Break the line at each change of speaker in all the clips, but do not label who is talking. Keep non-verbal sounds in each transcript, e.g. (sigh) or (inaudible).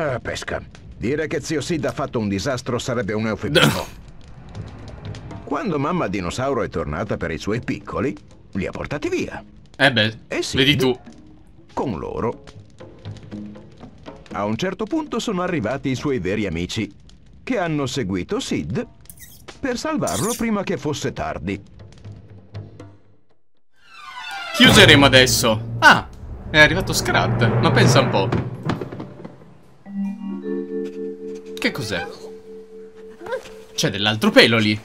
Ah, pesca. Dire che zio Sid ha fatto un disastro sarebbe un eufemismo. (laughs) Quando mamma dinosauro è tornata per i suoi piccoli, li ha portati via.
Eh beh,
Eh sì.
vedi tu.
Con loro. A un certo punto sono arrivati i suoi veri amici, che hanno seguito Sid per salvarlo prima che fosse tardi.
Chi useremo adesso? Ah, è arrivato Scrat. Ma pensa un po'. Che cos'è? C'è dell'altro pelo lì.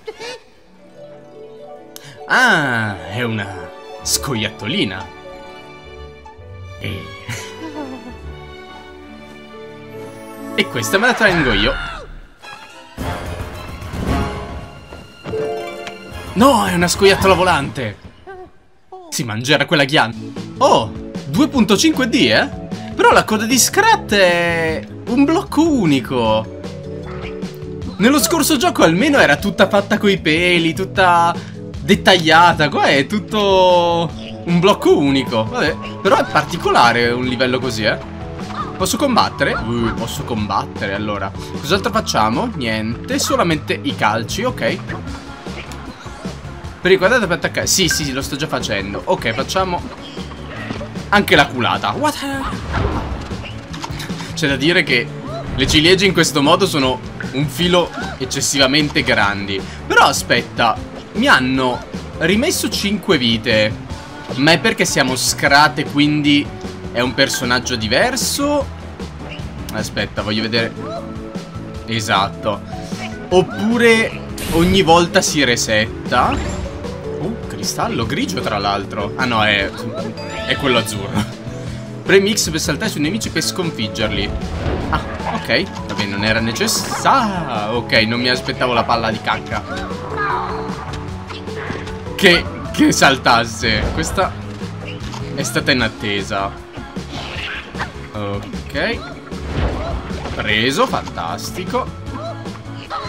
Ah, è una scoiattolina. E... (laughs) e questa me la tengo io. No, è una scoiattola volante. Si mangerà quella ghianda. Oh, 2.5D, eh? Però la coda di Scrat è un blocco unico. Nello scorso gioco almeno era tutta fatta coi peli, tutta dettagliata. Qua è tutto un blocco unico. Vabbè, però è particolare un livello così, eh. Posso combattere? Uh, posso combattere, allora. Cos'altro facciamo? Niente, solamente i calci, ok. Ricordate per attaccare. Sì, sì, lo sto già facendo. Ok, facciamo anche la culata. What? C'è da dire che le ciliegie in questo modo sono un filo eccessivamente grandi. Però aspetta, mi hanno rimesso 5 vite. Ma è perché siamo scrate, quindi è un personaggio diverso? Aspetta, voglio vedere. Esatto. Oppure ogni volta si resetta. Oh, cristallo grigio tra l'altro. Ah no, è, è quello azzurro. Premi X per saltare sui nemici per sconfiggerli. Ok. Vabbè, non era necessario. Ok, non mi aspettavo la palla di cacca. Che, che saltasse. Questa è stata in attesa. Ok. Preso, fantastico.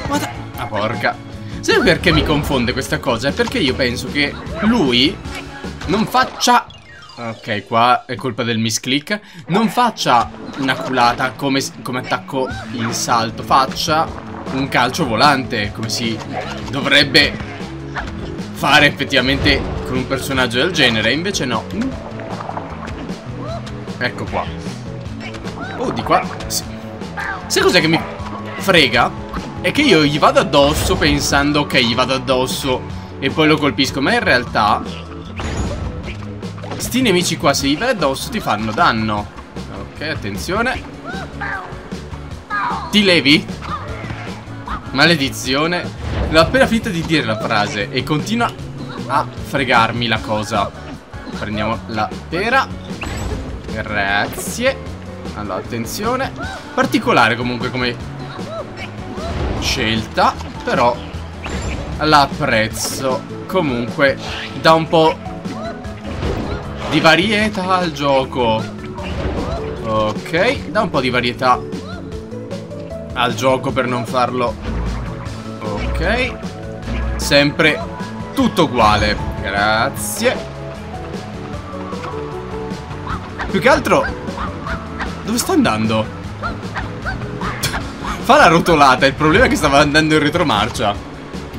Guarda. Ah, porca. Sai perché mi confonde questa cosa? È perché io penso che lui non faccia... Ok, qua è colpa del misclick. Non faccia una culata come, come attacco in salto. Faccia un calcio volante, come si dovrebbe fare effettivamente con un personaggio del genere. Invece no. Ecco qua. Oh, di qua. Sì. Sai cos'è che mi frega? È che io gli vado addosso pensando ok gli vado addosso e poi lo colpisco Ma in realtà Sti nemici qua se gli vai addosso ti fanno danno. Ok attenzione. Ti levi? Maledizione. L'ho appena finito di dire la frase E continua a fregarmi la cosa. Prendiamo la pera. Grazie. Allora attenzione. Particolare comunque come scelta Però l'apprezzo Comunque dà un po' di varietà al gioco Ok Dà un po' di varietà al gioco per non farlo Ok Sempre tutto uguale Grazie Più che altro Dove sta andando? Fa la rotolata, il problema è che stava andando in retromarcia.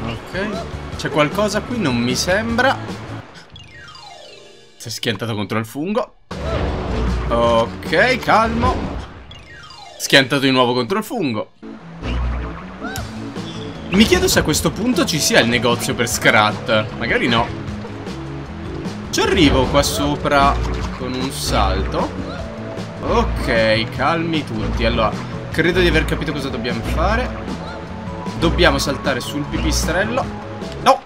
Ok. C'è qualcosa qui? Non mi sembra. È schiantato contro il fungo. Ok, calmo. Schiantato di nuovo contro il fungo. Mi chiedo se a questo punto ci sia il negozio per Scrat. Magari no. Ci arrivo qua sopra con un salto. Ok, calmi tutti. Allora, credo di aver capito cosa dobbiamo fare. Dobbiamo saltare sul pipistrello. No!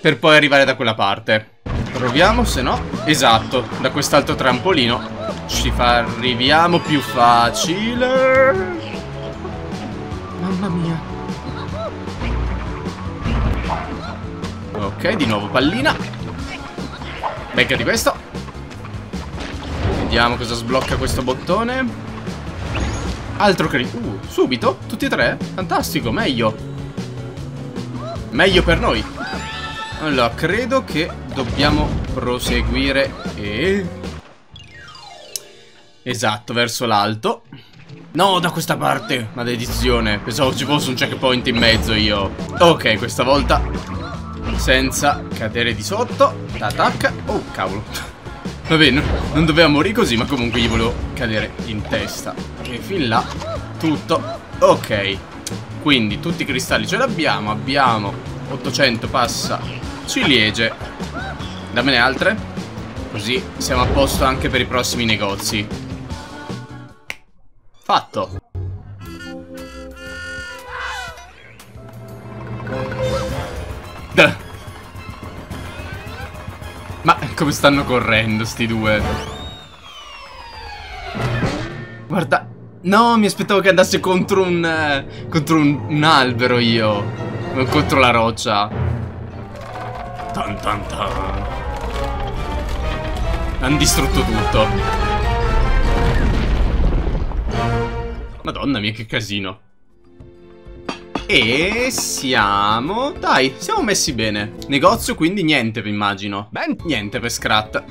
Per poi arrivare da quella parte. Proviamo, se no. Esatto, da quest'altro trampolino ci fa arriviamo più facile. Mamma mia. Ok, di nuovo pallina. Becca di questo. Vediamo cosa sblocca questo bottone. Altro cri... Uh, subito? Tutti e tre? Fantastico, meglio. Meglio per noi. Allora, credo che dobbiamo proseguire e... Esatto, verso l'alto. No, da questa parte. Maledizione. Pensavo ci fosse un checkpoint in mezzo io. Ok, questa volta. Senza cadere di sotto. Tac. Oh, cavolo. Va bene, non doveva morire così, ma comunque gli volevo cadere in testa. E fin là. Tutto. Ok. Quindi tutti i cristalli ce l'abbiamo. Abbiamo 800 passa ciliegie. Dammene altre. Così siamo a posto anche per i prossimi negozi. Fatto. Duh. Ma come stanno correndo sti due? Guarda. No, mi aspettavo che andasse contro un... Eh, contro un, un albero io. Non contro la roccia. Tan tan tan. Hanno distrutto tutto. Madonna mia, che casino. E siamo... Dai, siamo messi bene. Negozio quindi niente, vi immagino. Ben, niente per Scrat.